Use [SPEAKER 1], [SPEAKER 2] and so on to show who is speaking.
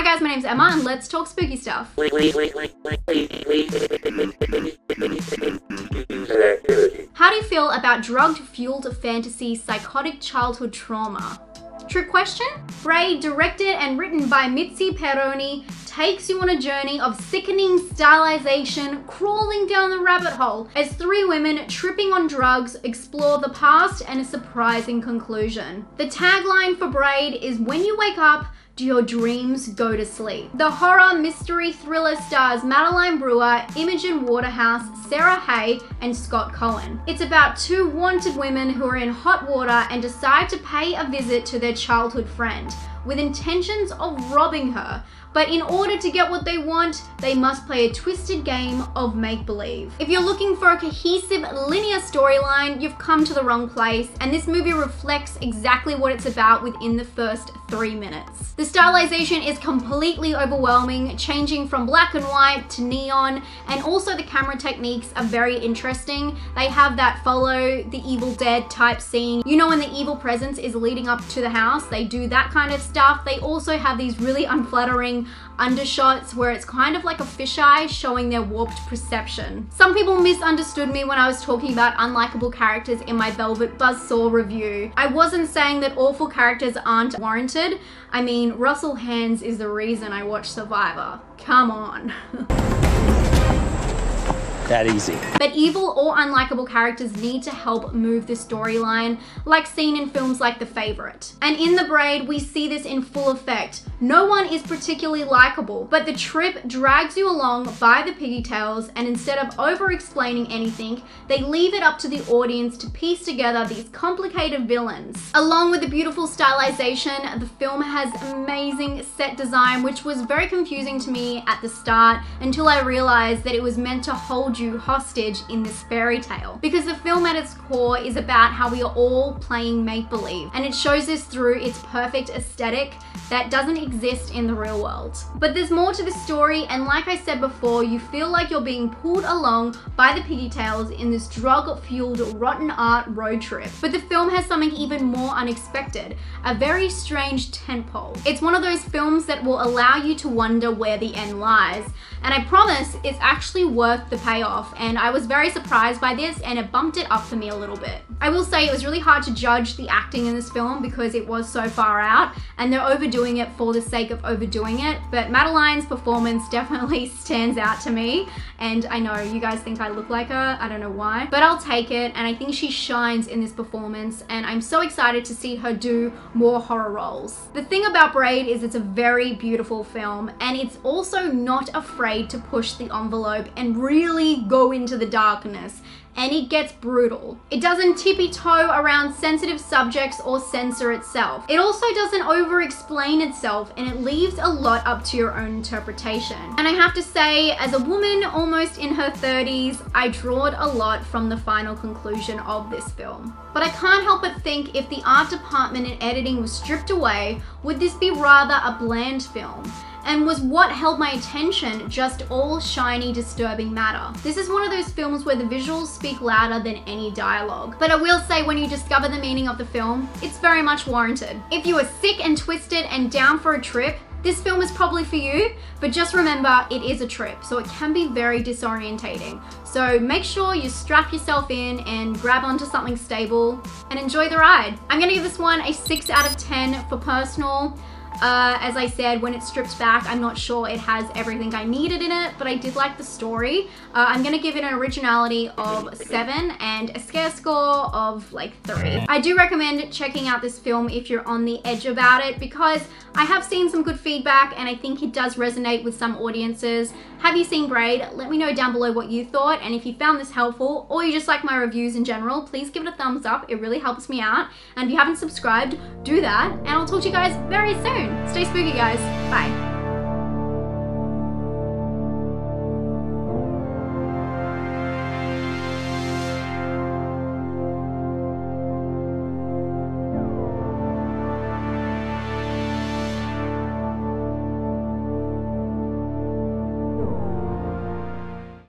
[SPEAKER 1] Hi guys, my name's Emma and let's talk spooky stuff. How do you feel about drug-fueled fantasy psychotic childhood trauma? Trick question? Braid, directed and written by Mitzi Peirone, takes you on a journey of sickening stylization, crawling down the rabbit hole as three women tripping on drugs explore the past and a surprising conclusion. The tagline for Braid is when you wake up, do your dreams go to sleep? The horror mystery thriller stars Madeline Brewer, Imogen Waterhouse, Sarah Hay, and Scott Cohen. It's about two wanted women who are in hot water and decide to pay a visit to their childhood friend with intentions of robbing her. But in order to get what they want, they must play a twisted game of make-believe. If you're looking for a cohesive, linear storyline, you've come to the wrong place, and this movie reflects exactly what it's about within the first three minutes. The stylization is completely overwhelming, changing from black and white to neon, and also the camera techniques are very interesting. They have that follow the Evil Dead type scene. You know when the evil presence is leading up to the house, they do that kind of stuff. They also have these really unflattering undershots where it's kind of like a fisheye showing their warped perception. Some people misunderstood me when I was talking about unlikable characters in my Velvet Buzzsaw review. I wasn't saying that awful characters aren't warranted. I mean, Russell Hantz is the reason I watch Survivor. Come on.
[SPEAKER 2] that easy.
[SPEAKER 1] But evil or unlikable characters need to help move the storyline, like seen in films like The Favourite. And in The Braid, we see this in full effect. No one is particularly likable, but the trip drags you along by the pigtails, and instead of over-explaining anything, they leave it up to the audience to piece together these complicated villains. Along with the beautiful stylization, the film has amazing set design, which was very confusing to me at the start until I realized that it was meant to hold you hostage in this fairy tale. Because the film at its core is about how we are all playing make-believe and it shows us through its perfect aesthetic that doesn't exist in the real world. But there's more to the story and like I said before, you feel like you're being pulled along by the pigtails in this drug-fueled rotten art road trip. But the film has something even more unexpected, a very strange tentpole. It's one of those films that will allow you to wonder where the end lies. And I promise it's actually worth the payoff off and I was very surprised by this and it bumped it up for me a little bit. I will say it was really hard to judge the acting in this film because it was so far out and they're overdoing it for the sake of overdoing it but Madeline's performance definitely stands out to me and I know you guys think I look like her, I don't know why, but I'll take it and I think she shines in this performance and I'm so excited to see her do more horror roles. The thing about Braid is it's a very beautiful film and it's also not afraid to push the envelope and really go into the darkness and it gets brutal. It doesn't tippy toe around sensitive subjects or censor itself. It also doesn't over explain itself and it leaves a lot up to your own interpretation. And I have to say, as a woman almost in her 30s, I drawed a lot from the final conclusion of this film. But I can't help but think if the art department and editing was stripped away, would this be rather a bland film? and was what held my attention just all shiny, disturbing matter. This is one of those films where the visuals speak louder than any dialogue. But I will say when you discover the meaning of the film, it's very much warranted. If you are sick and twisted and down for a trip, this film is probably for you, but just remember it is a trip, so it can be very disorientating. So make sure you strap yourself in and grab onto something stable and enjoy the ride. I'm gonna give this one a 6 out of 10 for personal. Uh, as I said, when it's stripped back, I'm not sure it has everything I needed in it, but I did like the story. Uh, I'm gonna give it an originality of seven and a scare score of like three. I do recommend checking out this film if you're on the edge about it because I have seen some good feedback and I think it does resonate with some audiences. Have you seen Braid? Let me know down below what you thought and if you found this helpful or you just like my reviews in general, please give it a thumbs up. It really helps me out. And if you haven't subscribed, do that and I'll talk to you guys very soon. Stay spooky, guys. Bye.